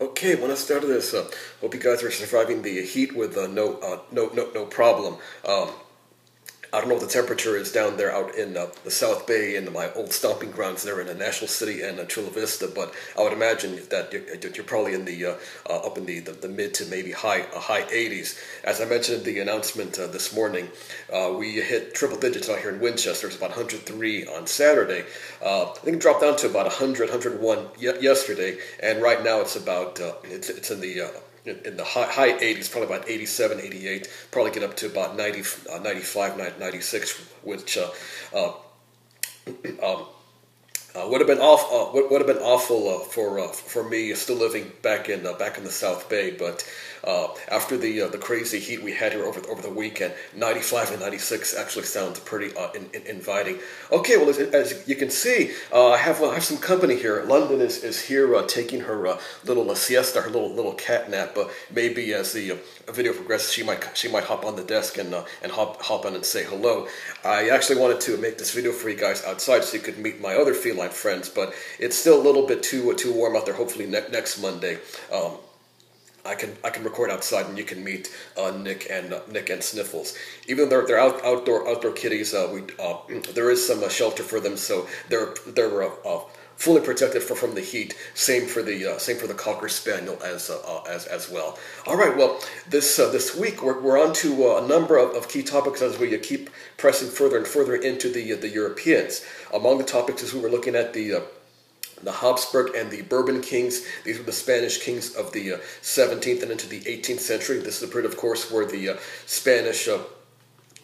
Okay, when I started this, uh, hope you guys are surviving the heat with uh, no, uh, no, no, no problem. Um, I don't know what the temperature is down there out in uh, the South Bay in my old stomping grounds there in the National City and uh, Chula Vista, but I would imagine that you're, you're probably in the uh, uh up in the, the, the, mid to maybe high uh, high 80s. As I mentioned in the announcement uh, this morning, we hit triple digits out here in Winchester. It's about 103 on Saturday. I think it dropped down to about 100, 101 yesterday, and right now it's about it's it's in the in the high, high 80s, probably about 87, 88, probably get up to about 90, uh, 95, 96, which uh, uh, um, uh, would have been awful. Uh, would, have been awful uh, for uh, for me still living back in uh, back in the South Bay. But after the the crazy heat we had here over over the weekend, 95 and 96 actually sounds pretty in, in inviting. Okay, well as, as you can see, I have I have some company here. London is, is here taking her little siesta, her little little cat nap. But maybe as the video progresses, she might she might hop on the desk and and hop hop on and say hello. I actually wanted to make this video for you guys outside so you could meet my other feline friends, but it's still a little bit too too warm out there. Hopefully ne- next Monday. Um, I can I can record outside and you can meet uh, Nick and uh, Nick and Sniffles. Even though they're, they're out, outdoor outdoor kitties, uh, we uh, there is some uh, shelter for them, so they're they're uh, fully protected for, from the heat. Same for the uh, same for the cocker spaniel as uh, uh, as as well. All right, well this uh, this week we're, we're on to uh, a number of, of, key topics as we keep pressing further and further into the the Europeans. Among the topics is we were looking at the the Habsburg and the Bourbon kings. These were the Spanish kings of the uh, 17th and into the 18th century. This is a period, of course, where the Spanish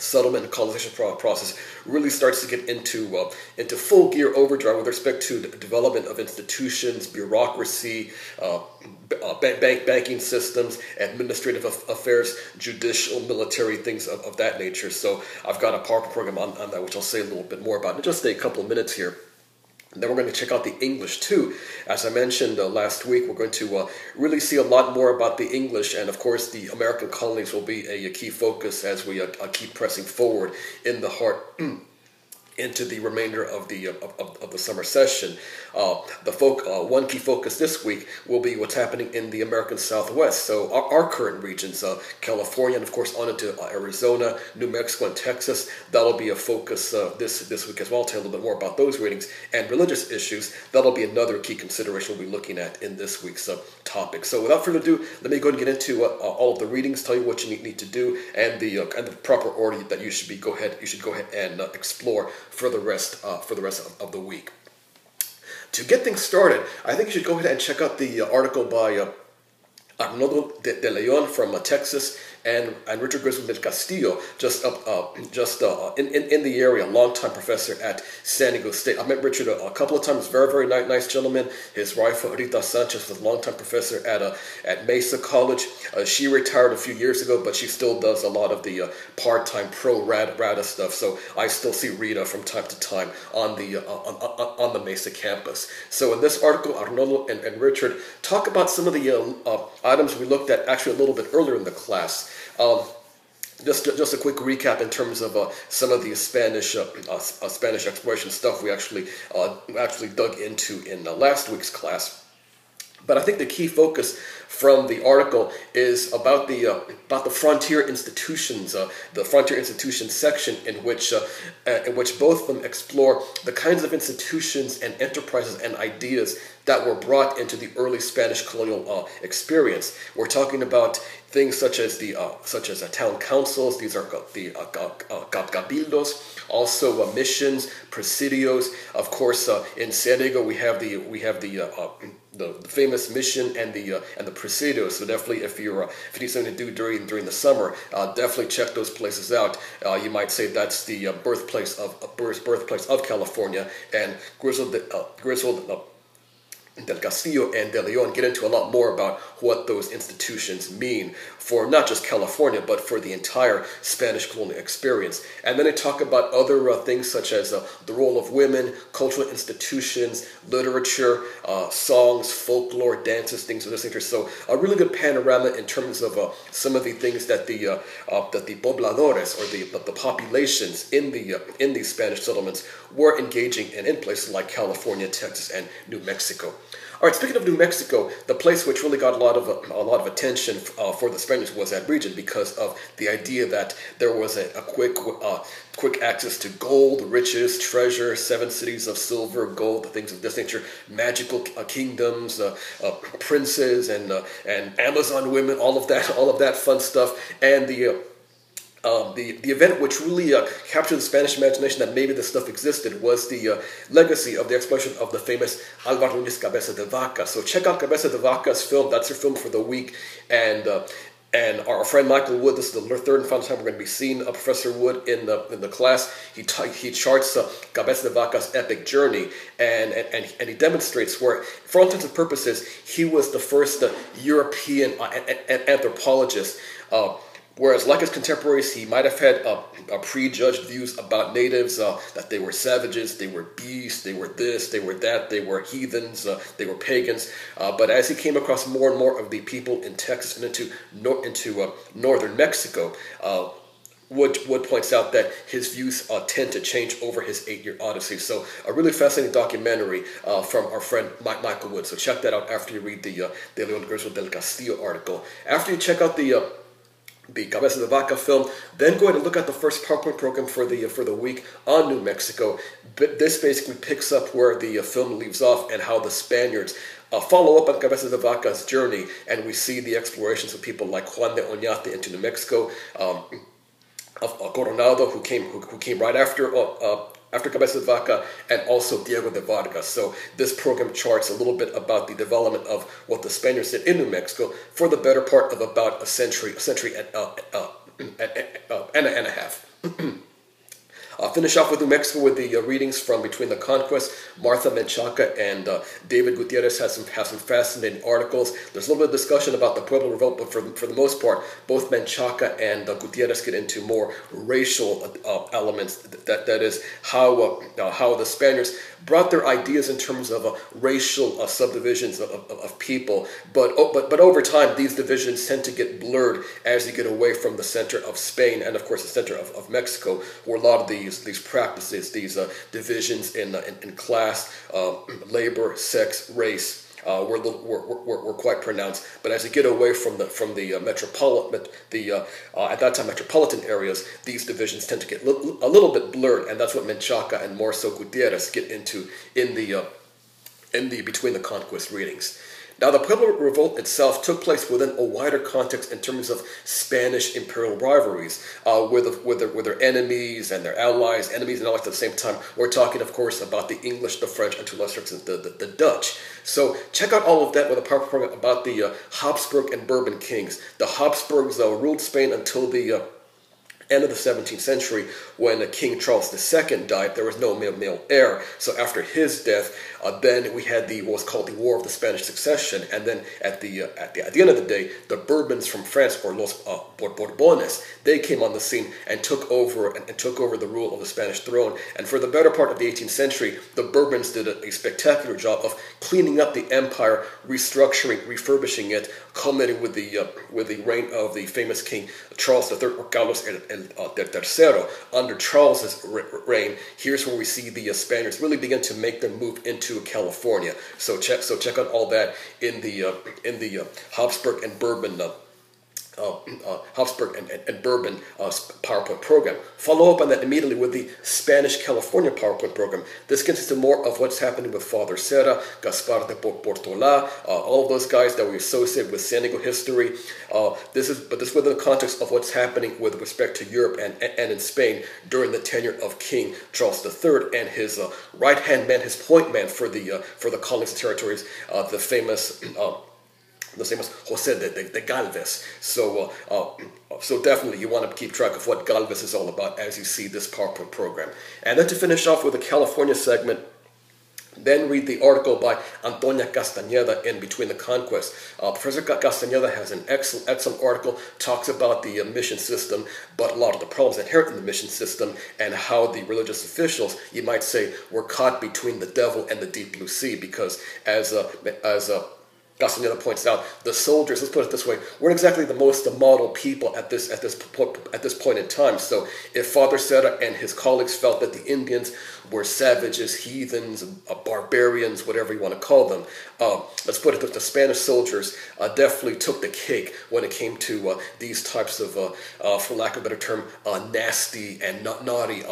settlement and colonization process really starts to get into uh, into full gear overdrive with respect to the development of institutions, bureaucracy, uh, uh, bank banking systems, administrative affairs, judicial, military things of, of that nature. So I've got a PowerPoint program on, on that, which I'll say a little bit more about in just a couple of minutes here. Then we're going to check out the English too. As I mentioned uh, last week, we're going to uh, really see a lot more about the English, and of course, the American colonies will be a, a key focus as we uh, uh keep pressing forward in the heart into the remainder of the of, of, of the summer session. Uh, the folk, uh, one key focus this week will be what's happening in the American Southwest. So our, our current regions, uh, California, and of course on into uh, Arizona, New Mexico, and Texas. That'll be a focus uh, this this week as well. I'll tell you a little bit more about those readings and religious issues. That'll be another key consideration we'll be looking at in this week's uh, topic. So without further ado, let me go and get into all of the readings, tell you what you need, need to do, and the and the proper order that you should be go ahead you should go ahead and explore for the rest uh, for the rest of, of, the week. To get things started, I think you should go ahead and check out the uh, article by uh, Arnoldo de, de Leon from uh, Texas and, and Richard Griswold del Castillo, just up, uh, just uh, in, in, in the area, a longtime professor at San Diego State. I met Richard a, a couple of times, very, very nice, nice gentleman. His wife, Rita Sanchez, was a longtime professor at, uh, at Mesa College. Uh, she retired a few years ago, but she still does a lot of the uh, part-time pro rad, rada stuff. So I still see Rita from time to time on the, uh, on, on, the Mesa campus. So in this article, Arnoldo and, and Richard talk about some of the items we looked at actually a little bit earlier in the class. Um, just just a quick recap in terms of uh, some of the Spanish uh, uh, uh Spanish exploration stuff we actually uh, actually dug into in last week's class. But I think the key focus from the article is about the uh, about the frontier institutions, uh, the frontier institutions section, in which uh, in which both of them explore the kinds of institutions and enterprises and ideas that were brought into the early Spanish colonial uh, experience. We're talking about things such as the uh, such as uh, town councils. These are the cabildos, also missions, presidios. Of course, in San Diego we have the we have the the, famous mission and the uh, and the Presidio. So definitely, if you're uh, if you need something to do during during the summer, uh, definitely check those places out. Uh, you might say that's the uh, birthplace of birth, birthplace of California and Griswold uh, Del Castillo and De Leon get into a lot more about what those institutions mean for not just California, but for the entire Spanish colonial experience. And then they talk about other uh, things such as uh, the role of women, cultural institutions, literature, uh, songs, folklore, dances, things of this nature. So a really good panorama in terms of uh, some of the things that the uh, uh, that the pobladores or the the populations in the in these Spanish settlements were engaging in in places like California, Texas, and New Mexico. All right, speaking of New Mexico, the place which really got a lot of uh, a lot of attention uh, for the Spaniards was that region because of the idea that there was a, a quick uh, quick access to gold, riches, treasure, seven cities of silver, gold, things of this nature, magical uh, kingdoms, uh, uh, princes, and and Amazon women, all of that, all of that fun stuff, and the um, the, the event which really uh, captured the Spanish imagination that maybe this stuff existed was the uh, legacy of the explosion of the famous Alvar Núñez Cabeza de Vaca. So check out Cabeza de Vaca's film. That's your film for the week. And uh, and our friend Michael Wood, this is the third and final time we're going to be seeing uh, Professor Wood in the in the class. He t- he charts uh, Cabeza de Vaca's epic journey, and, and, and, and, he demonstrates where, for all intents and purposes, he was the first uh, European uh, anthropologist uh, Whereas, like his contemporaries, he might have had uh, prejudged views about natives uh, that they were savages, they were beasts, they were this, they were that, they were heathens, uh, they were pagans. Uh, but as he came across more and more of the people in Texas and into, no, into northern Mexico, Wood, Wood points out that his views uh, tend to change over his eight-year odyssey. So a really fascinating documentary uh, from our friend Mike, Michael Wood. So check that out after you read the uh, De Leon Griswold del Castillo article. After you check out the the Cabeza de Vaca film. Then go ahead and look at the first PowerPoint program for the for the week on New Mexico. But this basically picks up where the uh, film leaves off and how the Spaniards uh, follow up on Cabeza de Vaca's journey, and we see the explorations of people like Juan de Oñate into New Mexico. Um, of uh, Coronado, who came who, who, came right after uh, uh after Cabeza de Vaca, and also Diego de Vargas. So this program charts a little bit about the development of what the Spaniards did in New Mexico for the better part of about a century, a century and, uh, uh, uh, and, and a half. I'll finish off with New Mexico with the uh, readings from Between the Conquest. Martha Menchaca and uh, David Gutierrez has some, have some fascinating articles. There's a little bit of discussion about the Pueblo Revolt, but for, for the most part, both Menchaca and uh, Gutierrez get into more racial uh, elements. That, that is, how, uh, how the Spaniards brought their ideas in terms of uh, racial uh, subdivisions of, of, of, people. But, oh, but, but over time, these divisions tend to get blurred as you get away from the center of Spain and, of course, the center of, of Mexico, where a lot of these, these practices, these uh, divisions in, uh, in, in, class, uh, labor, sex, race, uh, were, were, were, were, quite pronounced. But as you get away from the from the uh, metropolitan the uh, uh, at that time metropolitan areas, these divisions tend to get li- a little bit blurred, and that's what Menchaca and more so Gutierrez get into in the uh, in the between the conquest readings. Now, the Pueblo Revolt itself took place within a wider context in terms of Spanish imperial rivalries uh, with, their, with their enemies and their allies, enemies and allies at the same time. We're talking, of course, about the English, the French, and to lesser extent, the, the, the Dutch. So check out all of that with a powerful program about the uh, Habsburg and Bourbon kings. The Habsburgs uh, ruled Spain until the uh, end of the 17th century, when King Charles II died, there was no male, male heir. So after his death, uh, then we had the what was called the War of the Spanish Succession, and then at the, uh, at the at the end of the day, the Bourbons from France, or Los uh, Borbones, they came on the scene and took over and, and, took over the rule of the Spanish throne. And for the better part of the 18th century, the Bourbons did a, a spectacular job of cleaning up the empire, restructuring, refurbishing it, culminating with the uh, with the reign of the famous King Charles III or Carlos el, el uh, Tercero. Under Charles's reign, here's where we see the uh, Spaniards really begin to make their move into California. So check so check out all that in the uh, in the uh, Habsburg and Bourbon uh, Habsburg and, and, and Bourbon uh, PowerPoint program. Follow up on that immediately with the Spanish California PowerPoint program. This gets into more of what's happening with Father Serra, Gaspar de Portola, uh, all of those guys that we associate with San Diego history. Uh, this is, but this within the context of what's happening with respect to Europe and, and in Spain during the tenure of King Charles III and his uh, right hand man, his point man for the for the colonies and territories, the famous the same as Jose de, de, de Galvez. So, uh, uh, so definitely you want to keep track of what Galvez is all about as you see this PowerPoint program. And then to finish off with the California segment, then read the article by Antonia Castañeda in Between the Conquest. Uh, Professor Castañeda has an excellent, excellent article, talks about the uh, mission system, but a lot of the problems inherent in the mission system and how the religious officials, you might say, were caught between the devil and the deep blue sea because as, a, as uh, Castañeda points out, the soldiers, let's put it this way, weren't exactly the most model people at this at this at this point in time. So if Father Serra and his colleagues felt that the Indians were savages, heathens, uh, barbarians, whatever you want to call them, uh, let's put it that the Spanish soldiers uh, definitely took the cake when it came to uh, these types of, uh, uh, for lack of a better term, nasty and naughty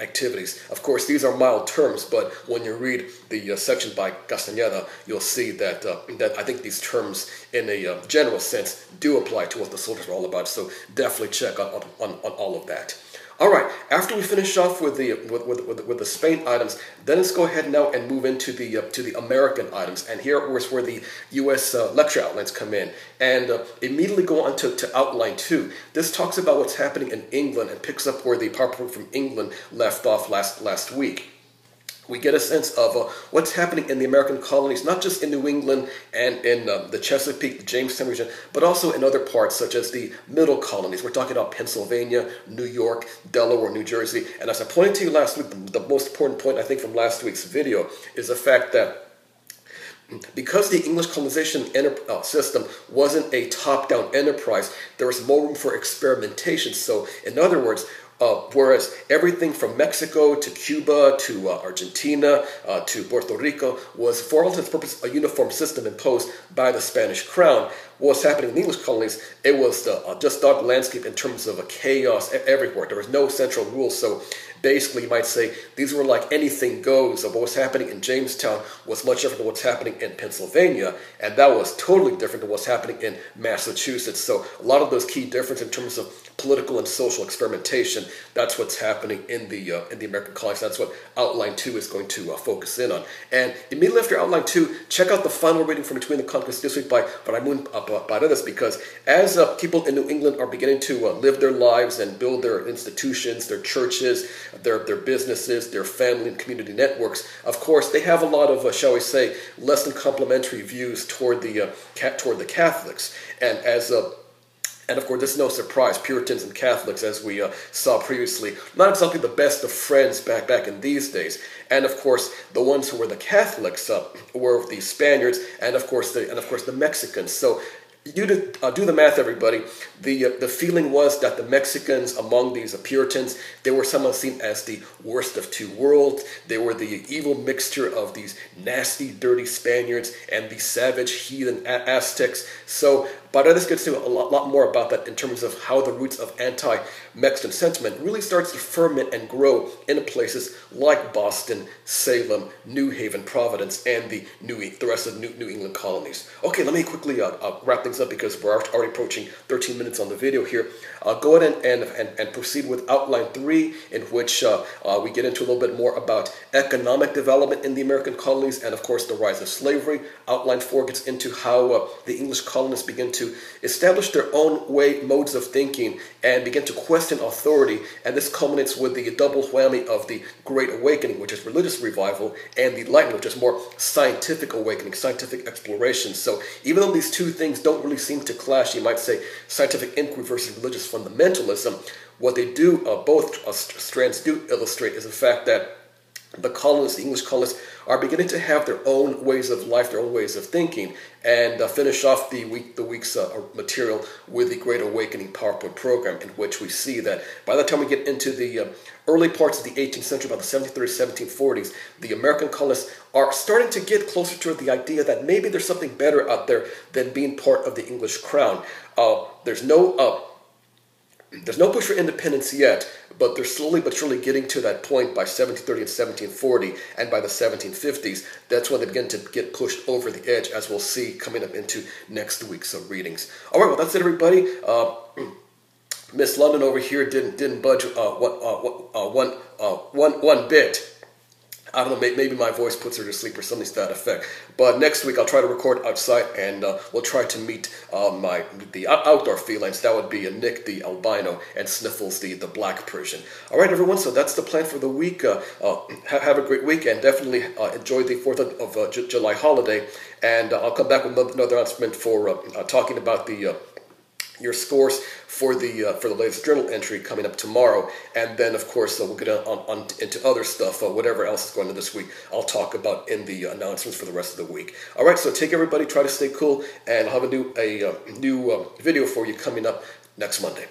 activities. Of course, these are mild terms, but when you read the section by Castañeda, you'll see that that I think these terms, in a general sense, do apply to what the soldiers are all about. So definitely check on, on, on all of that. All right, after we finish off with the with, with, with, with, the Spain items, then let's go ahead now and move into the uh, to the American items. And here is where the U.S. Uh, lecture outlines come in, and uh, immediately go on to, to outline two. This talks about what's happening in England and picks up where the PowerPoint from England left off last last week we get a sense of uh, what's happening in the American colonies, not just in New England and in uh, the Chesapeake, the Jamestown region, but also in other parts such as the middle colonies. We're talking about Pennsylvania, New York, Delaware, New Jersey. And as I pointed to you last week, the, most important point I think from last week's video is the fact that because the English colonization uh, system wasn't a top-down enterprise, there was more room for experimentation. So, in other words, uh, whereas everything from Mexico to Cuba to uh, Argentina uh, to Puerto Rico was, for all intents and purposes, a uniform system imposed by the Spanish crown. What was happening in the English colonies, it was uh, just dark landscape in terms of a chaos everywhere. There was no central rule, so basically you might say these were like anything goes. Of what was happening in Jamestown was much different than what's happening in Pennsylvania, and that was totally different than what's happening in Massachusetts. So a lot of those key differences in terms of political and social experimentation. That's what's happening in the uh, in the American colonies. That's what Outline Two is going to uh, focus in on. And immediately after Outline Two, check out the final reading from Between the Conquest this week by Raymund uh, Paredes because as uh, people in New England are beginning to uh, live their lives and build their institutions, their churches, their their businesses, their family and community networks, of course they have a lot of, uh, shall we say, less than complimentary views toward the uh, toward the Catholics. And as uh, and of course, this is no surprise. Puritans and Catholics, as we uh, saw previously, not exactly the best of friends back back in these days. And of course, the ones who were the Catholics uh, were the Spaniards, and of course the and of course the Mexicans. So you do, uh, do the math, everybody. The uh, the feeling was that the Mexicans among these uh, Puritans, they were somehow seen as the worst of two worlds. They were the evil mixture of these nasty, dirty Spaniards and the savage heathen a- Aztecs. So Paredes gets to a lot, lot, more about that in terms of how the roots of anti-Mexican sentiment really starts to ferment and grow in places like Boston, Salem, New Haven, Providence, and the New the rest of New, New England colonies. Okay, let me quickly uh, uh, wrap things up because we're already approaching 13 minutes on the video here. Uh, go ahead and, and, and, and, proceed with outline three, in which uh, uh, we get into a little bit more about economic development in the American colonies and, of course, the rise of slavery. Outline four gets into how uh, the English colonists begin to to establish their own way, modes of thinking, and begin to question authority. And this culminates with the double whammy of the Great Awakening, which is religious revival, and the Enlightenment, which is more scientific awakening, scientific exploration. So even though these two things don't really seem to clash, you might say scientific inquiry versus religious fundamentalism, what they do, uh, both uh, strands do illustrate, is the fact that the colonists, the English colonists, are beginning to have their own ways of life, their own ways of thinking, and uh, finish off the week, the week's uh, material with the Great Awakening PowerPoint program, in which we see that by the time we get into the uh, early parts of the 18th century, about the 1730s, 1740s, the American colonists are starting to get closer to the idea that maybe there's something better out there than being part of the English crown. Uh, there's no uh, there's no push for independence yet, but they're slowly but surely getting to that point by 1730 and 1740, and by the 1750s, that's when they begin to get pushed over the edge, as we'll see coming up into next week's uh, readings. All right, well, that's it, everybody. Uh, Miss London over here didn't didn't budge uh, what, uh, uh, one, uh, one, one bit. I don't know, maybe my voice puts her to sleep or something to that effect. But next week I'll try to record outside and uh, we'll try to meet uh, my the outdoor felines. That would be a Nick the albino and Sniffles the, the black Persian. All right, everyone, so that's the plan for the week. Uh, uh have a great week and definitely uh, enjoy the 4th of, of J- July holiday. And uh, I'll come back with another announcement for talking about the your scores for the uh, for the latest journal entry coming up tomorrow, and then of course uh, we'll get on, on, into other stuff, uh, whatever else is going on this week. I'll talk about in the announcements for the rest of the week. All right, so take everybody, try to stay cool, and I'll have a new a uh, new uh, video for you coming up next Monday.